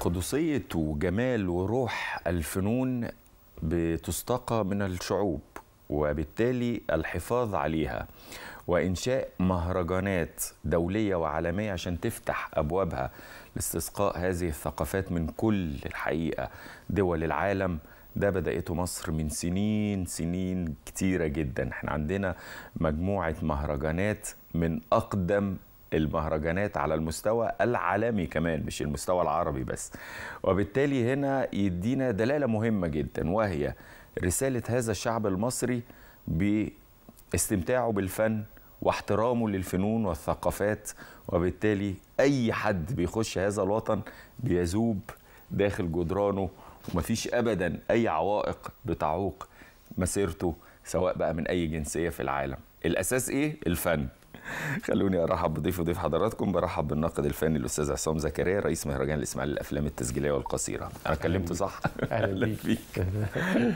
قدسية وجمال وروح الفنون بتستقى من الشعوب وبالتالي الحفاظ عليها وإنشاء مهرجانات دولية وعالمية عشان تفتح أبوابها لاستسقاء هذه الثقافات من كل الحقيقة. دول العالم ده بدأته مصر من سنين سنين كتيرة جدا. إحنا عندنا مجموعة مهرجانات من أقدم المهرجانات على المستوى العالمي كمان مش المستوى العربي بس. وبالتالي هنا يدينا دلالة مهمة جدا وهي رسالة هذا الشعب المصري باستمتاعه بالفن واحترامه للفنون والثقافات وبالتالي أي حد بيخش هذا الوطن بيذوب داخل جدرانه ومفيش أبدا أي عوائق بتعوق مسيرته سواء بقى من أي جنسية في العالم. الأساس إيه؟ الفن. خلوني أرحب بضيف وضيف حضراتكم. برحب بالناقد الفني الأستاذ عصام زكريا رئيس مهرجان الإسماعيلي للأفلام التسجيلية والقصيرة. أنا كلمت صح؟ أهلا بيك.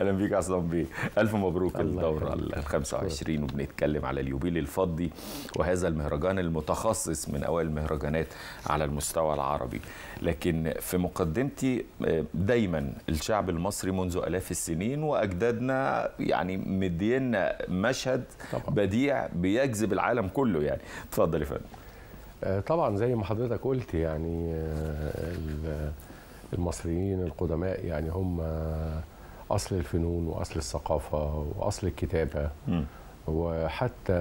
أهلا بيك. عصام بيه. ألف مبروك الدورة ال 25 وبنتكلم على اليوبيل الفضي وهذا المهرجان المتخصص من أوائل المهرجانات على المستوى العربي. لكن في مقدمتي دايما الشعب المصري منذ آلاف السنين وأجدادنا يعني مدينا مشهد طبعا. بديع بيجذب العالم كله. يعني اتفضل يا فندم طبعا زي ما حضرتك قلت يعني المصريين القدماء يعني هم أصل الفنون وأصل الثقافة وأصل الكتابة م. وحتى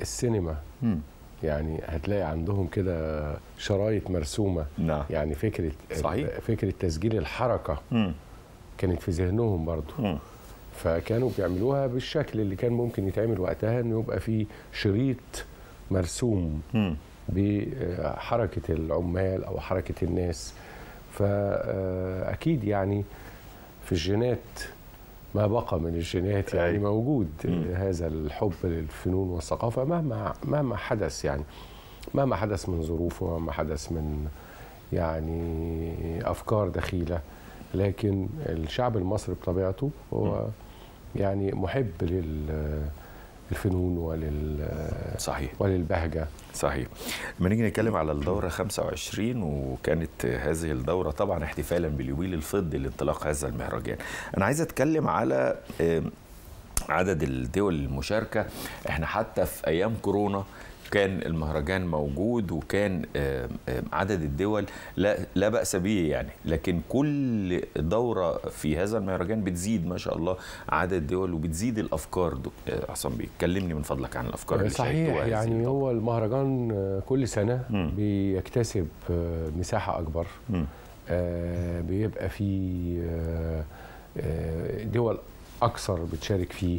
السينما م. يعني هتلاقي عندهم كده شرايط مرسومة نعم. يعني فكرة صحيح. فكرة تسجيل الحركة م. كانت في ذهنهم برضو م. فكانوا بيعملوها بالشكل اللي كان ممكن يتعمل وقتها انه يبقى في شريط مرسوم. بحركة العمال أو حركة الناس فأكيد يعني في الجينات ما بقى من الجينات يعني موجود. هذا الحب للفنون والثقافة مهما مهما حدث يعني مهما حدث من ظروف ومهما حدث من يعني أفكار دخيلة لكن الشعب المصري بطبيعته هو يعني محب للفنون ولل صحيح. وللبهجة. صحيح. لما نيجي نتكلم على الدورة 25 وكانت هذه الدورة طبعا احتفالا باليوبيل الفضي لانطلاق هذا المهرجان. أنا عايز أتكلم على عدد الدول المشاركة. إحنا حتى في أيام كورونا كان المهرجان موجود وكان عدد الدول لا, لا بأس به يعني. لكن كل دورة في هذا المهرجان بتزيد ما شاء الله عدد الدول وبتزيد الأفكار. عصام بيه كلمني من فضلك عن الأفكار اللي صحيح يعني هو المهرجان كل سنة م. بيكتسب مساحة أكبر. م. بيبقى فيه دول أكثر بتشارك فيه.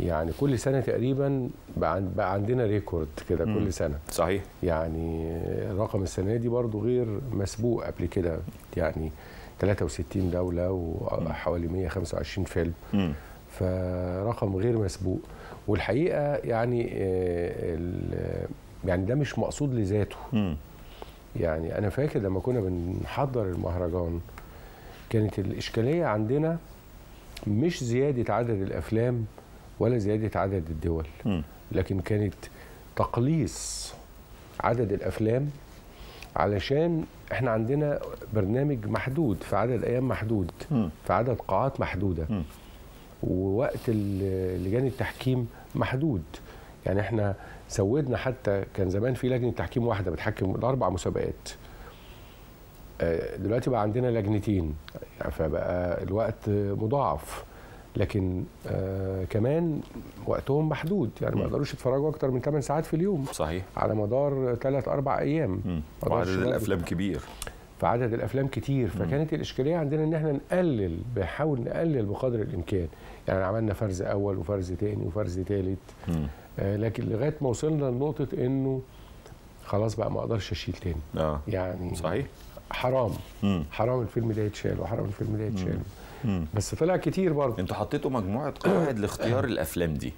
يعني كل سنة تقريبا بقى عندنا ريكورد كده كل سنة. صحيح. يعني الرقم السنة دي برضو غير مسبوق قبل كده. يعني 63 دولة وحوالي 125 فيلم. م. فرقم غير مسبوق. والحقيقة يعني يعني ده مش مقصود لذاته. م. يعني أنا فاكر لما كنا بنحضر المهرجان كانت الإشكالية عندنا مش زيادة عدد الأفلام ولا زيادة عدد الدول م. لكن كانت تقليص عدد الأفلام علشان إحنا عندنا برنامج محدود في عدد أيام محدود م. في عدد قاعات محدودة م. ووقت لجان التحكيم محدود يعني إحنا سودنا حتى كان زمان في لجنة تحكيم واحدة بتحكم الأربع مسابقات دلوقتي بقى عندنا لجنتين. يعني فبقى الوقت مضاعف. لكن آه كمان وقتهم محدود. يعني ما يقدروش يتفرجوا أكتر من 8 ساعات في اليوم. صحيح. على مدار 3 4 أيام. وعدد الأفلام كبير. فعدد الأفلام كتير. فكانت الإشكالية عندنا إن إحنا نقلل بنحاول نقلل بقدر الإمكان. يعني عملنا فرز أول وفرز تاني وفرز تالت. آه لكن لغاية ما وصلنا لنقطة إنه خلاص بقى ما أقدرش أشيل تاني. آه. يعني صحيح. حرام مم. حرام الفيلم ده يتشال وحرام الفيلم ده يتشال. بس طلع كتير برضه أنتوا حطيتوا مجموعة قواعد لاختيار الأفلام دي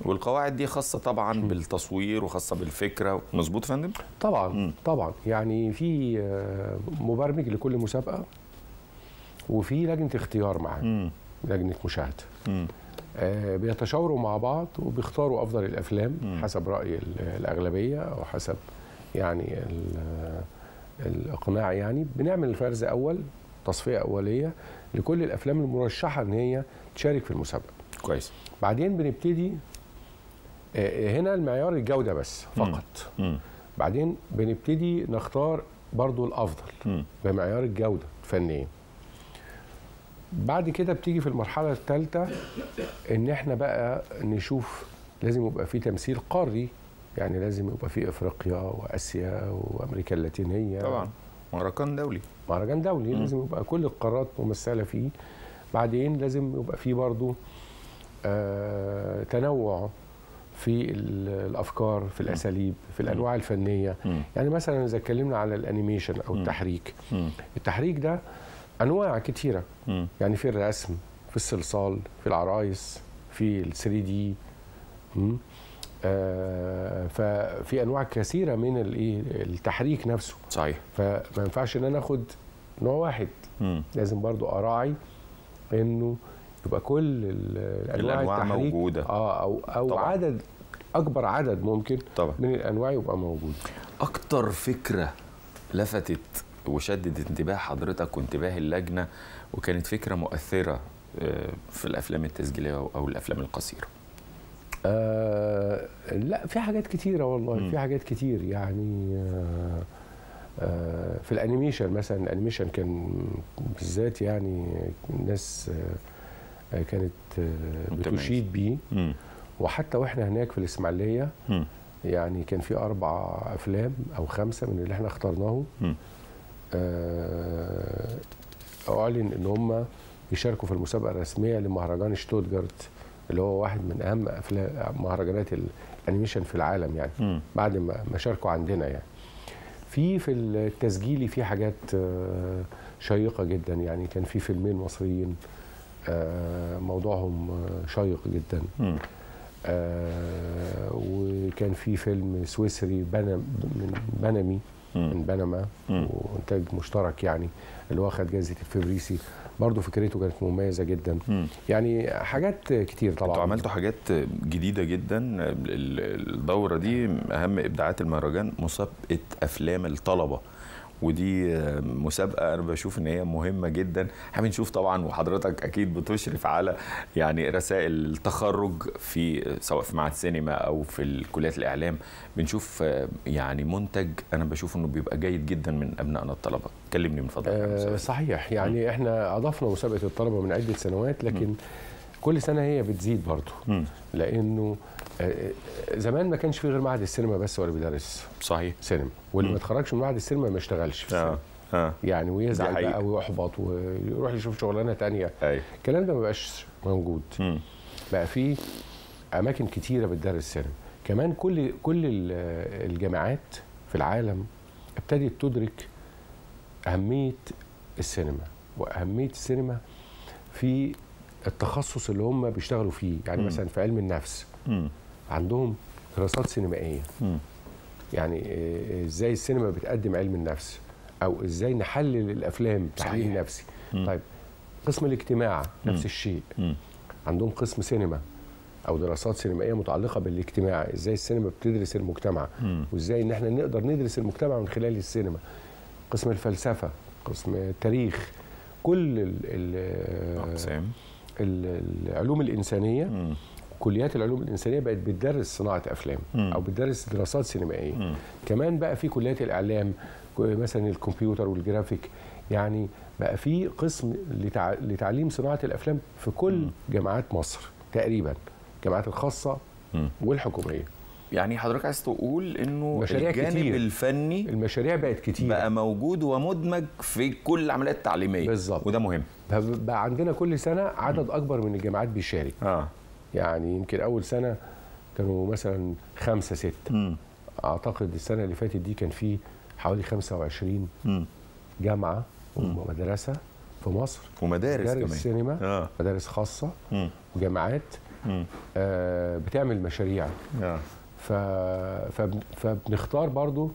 والقواعد دي خاصة طبعا بالتصوير وخاصة بالفكرة مظبوط يا فندم طبعا مم. طبعا يعني في مبرمج لكل مسابقة وفي لجنة اختيار معاه. لجنة مشاهدة مم. آه بيتشاوروا مع بعض وبيختاروا أفضل الأفلام مم. حسب رأي الأغلبية أو حسب يعني الإقناع يعني بنعمل الفرز أول تصفية أولية لكل الأفلام المرشحة إن هي تشارك في المسابقة. كويس. بعدين بنبتدي آه، هنا المعيار الجودة بس فقط. مم. بعدين بنبتدي نختار برضو الأفضل مم. بمعيار الجودة الفنية. بعد كده بتيجي في المرحلة الثالثة إن إحنا بقى نشوف لازم يبقى في تمثيل قاري يعني لازم يبقى في إفريقيا وآسيا وأمريكا اللاتينية. طبعا. مهرجان دولي. مهرجان دولي. مم. لازم يبقى كل القارات ممثلة فيه. بعدين لازم يبقى فيه برضو آه تنوع في ال- الأفكار في الأساليب في الأنواع الفنية. مم. يعني مثلا إذا اتكلمنا على الأنيميشن أو. التحريك. مم. التحريك ده أنواع كتيرة. مم. يعني في الرسم في الصلصال في العرايس في ال 3 دي ففي أنواع كثيرة من الايه التحريك نفسه صحيح فما ينفعش إن أنا آخد نوع واحد مم. لازم برضو أراعي إنه يبقى كل ال- الانواع الأنواع التحريك موجودة. آه أو أو طبعاً. عدد أكبر عدد ممكن طبعا من الأنواع يبقى موجود أكتر فكرة لفتت وشدت انتباه حضرتك وانتباه اللجنة وكانت فكرة مؤثرة آه، في الأفلام التسجيلية أو الأفلام القصيرة آه لا في حاجات كتيرة والله مم. في حاجات كتير يعني آه آه في ال animation مثلا ال animation كان بالذات يعني الناس آه كانت آه. بتشيد بيه. وحتى وإحنا هناك في الإسماعيلية. يعني كان في أربع أفلام أو خمسة من اللي إحنا اخترناهم أعلن إن هم يشاركوا في المسابقة الرسمية لمهرجان شتوتجارت اللي هو واحد من أهم افلام مهرجانات ال animation في العالم يعني مم. بعد ما شاركوا عندنا يعني في في التسجيلي في حاجات آه، شيقة جدا يعني كان في فيلمين مصريين آه، موضوعهم آه، شيق جدا مم. آه، وكان في فيلم سويسري بنم من بنمي من. بنما. وإنتاج مشترك يعني اللي هو خد جائزة الفبريسي برضه فكرته كانت مميزة جدا مم. يعني حاجات كتير طبعا أنتوا عملتوا حاجات جديدة جدا ال- الدورة دي أهم إبداعات المهرجان مسابقة أفلام الطلبة ودي مسابقة أنا بشوف إن هي مهمة جدا. إحنا بنشوف طبعا وحضرتك أكيد بتشرف على يعني رسائل التخرج في سواء في معهد سينما أو في كليات الإعلام. بنشوف يعني منتج أنا بشوف إنه بيبقى جيد جدا من أبنائنا الطلبة. كلمني من فضلك المسابقة. صحيح. يعني إحنا أضفنا مسابقة الطلبة من عدة سنوات لكن كل سنة هي بتزيد برضه. لأنه آه، زمان ما كانش في غير معهد السينما بس ولا بيدرس. صحيح. سينما. واللي. ما اتخرجش من معهد السينما ما اشتغلش في السينما. آه. آه يعني ويزعل. بقى ويحبط ويروح يشوف شغلانة تانية. أيوه الكلام ده ما بقاش موجود. مم. بقى في أماكن كتيرة بتدرس سينما. كمان كل كل ال- الجامعات في العالم ابتدت تدرك أهمية السينما. وأهمية السينما في التخصص اللي هم بيشتغلوا فيه يعني مم. مثلا في علم النفس مم. عندهم دراسات سينمائية مم. يعني إيه- إزاي السينما بتقدم علم النفس أو إزاي نحلل الأفلام تحليل. نفسي مم. طيب قسم الاجتماع. نفس الشيء مم. عندهم قسم سينما أو دراسات سينمائية متعلقة بالاجتماع إزاي السينما بتدرس المجتمع مم. وإزاي إن إحنا نقدر ندرس المجتمع من خلال السينما قسم الفلسفة قسم التاريخ كل ال ال أقسام ال العلوم الإنسانية. كليات العلوم الإنسانية بقت بتدرس صناعة أفلام. أو بتدرس دراسات سينمائية. كمان بقى في كليات الإعلام مثلا الكمبيوتر والجرافيك يعني بقى في قسم لتع... لتعليم صناعة الأفلام في كل. جامعات مصر تقريبا الجامعات الخاصة. والحكومية يعني حضرتك عايز تقول إنه مشاريع الجانب كتير. الفني المشاريع بقت كتير. بقى موجود ومدمج في كل العمليات التعليمية. بالظبط. وده مهم. بقى عندنا كل سنة عدد أكبر من الجامعات بيشارك. آه. يعني يمكن أول سنة كانوا مثلا خمسة ستة. مم. أعتقد السنة اللي فاتت دي كان في حوالي 25 مم. جامعة ومدرسه في مصر. ومدارس مدارس كمان سينما آه. مدارس خاصة مم. وجامعات. آه، بتعمل مشاريع. آه. ف... فب... فبنختار برضو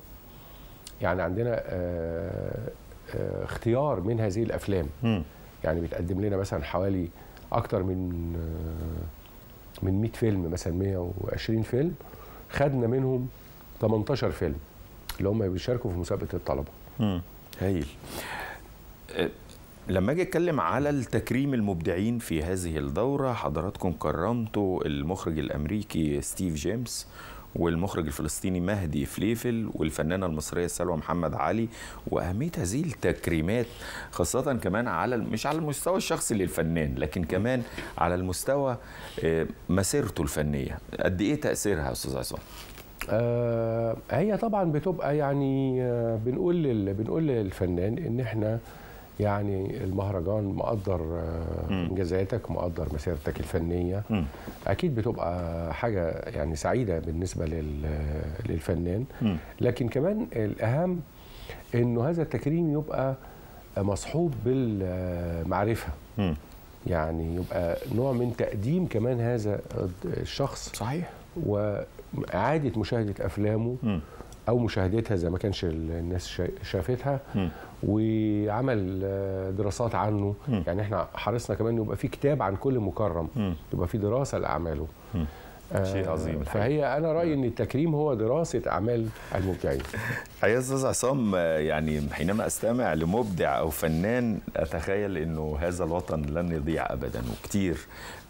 يعني عندنا آه، آه، اختيار من هذه الأفلام مم. يعني بتقدم لنا مثلا حوالي أكتر من آه، من 100 فيلم مثلا 120 فيلم خدنا منهم 18 فيلم اللي هم بيشاركوا في مسابقة الطلبة مم. هايل لما أجي أتكلم على التكريم المبدعين في هذه الدورة حضراتكم كرمتوا المخرج الأمريكي ستيف جيمس والمخرج الفلسطيني مهدي فليفل والفنانة المصرية سلوى محمد علي وأهمية هذه التكريمات خاصة كمان على مش على المستوى الشخصي للفنان لكن كمان على المستوى آه، مسيرته الفنية. قد تأثيرها يا أستاذ عصام؟ آه هي طبعا بتبقى يعني آه بنقول بنقول للفنان إن إحنا يعني المهرجان مقدر آه. إنجازاتك مقدر مسيرتك الفنية مم. أكيد بتبقى حاجة يعني سعيدة بالنسبة لل للفنان مم. لكن كمان الأهم إنه هذا التكريم يبقى مصحوب بالمعرفة مم. يعني يبقى نوع من تقديم كمان هذا الشخص صحيح وإعادة مشاهدة أفلامه مم. أو مشاهدتها زي ما كانش الناس شا- شافتها. وعمل آه، دراسات عنه. يعني إحنا حرصنا كمان يبقى في كتاب عن كل مكرم. يبقى في دراسة لأعماله. آه، شيء عظيم الحقيقة. فهي أنا رأيي إن التكريم هو دراسة أعمال المبدعين يا أستاذ عصام آه، يعني حينما أستمع لمبدع أو فنان أتخيل إنه هذا الوطن لن يضيع ابدا وكتير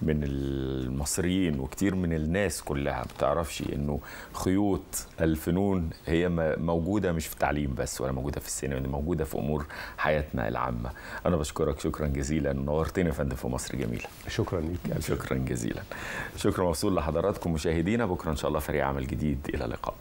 من المصريين وكتير من الناس كلها ما بتعرفش إنه خيوط الفنون هي موجودة مش في التعليم بس ولا موجودة في السينما دي موجودة في أمور حياتنا العامة. أنا بشكرك شكرا جزيلا نورتنا يا فندم في مصر جميله شكرا ليك شكرا جزيلا. شكرا موصول لحضراتكم مشاهدينا بكرة إن شاء الله فريق عمل جديد. إلى اللقاء.